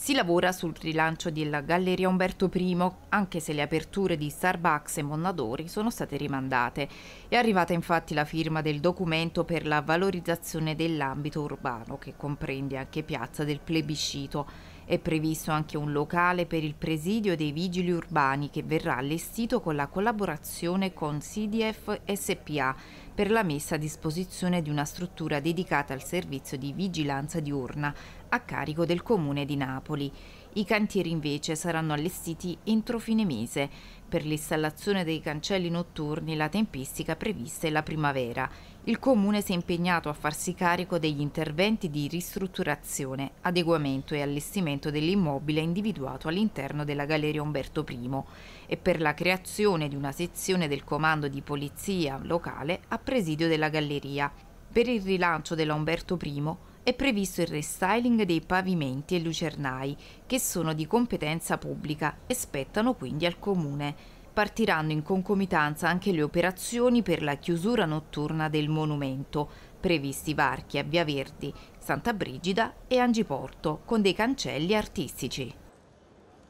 Si lavora sul rilancio della Galleria Umberto I, anche se le aperture di Starbucks e Mondadori sono state rimandate. È arrivata infatti la firma del documento per la valorizzazione dell'ambito urbano, che comprende anche Piazza del Plebiscito. È previsto anche un locale per il presidio dei vigili urbani che verrà allestito con la collaborazione con CDF SPA per la messa a disposizione di una struttura dedicata al servizio di vigilanza diurna a carico del comune di Napoli. I cantieri invece saranno allestiti entro fine mese. Per l'installazione dei cancelli notturni la tempistica prevista è la primavera. Il comune si è impegnato a farsi carico degli interventi di ristrutturazione, adeguamento e allestimento dell'immobile individuato all'interno della Galleria Umberto I e per la creazione di una sezione del comando di polizia locale a presidio della galleria. Per il rilancio della Umberto I è previsto il restyling dei pavimenti e lucernai, che sono di competenza pubblica e spettano quindi al Comune. Partiranno in concomitanza anche le operazioni per la chiusura notturna del monumento, previsti varchi a Via Verdi, Santa Brigida e Angiporto, con dei cancelli artistici.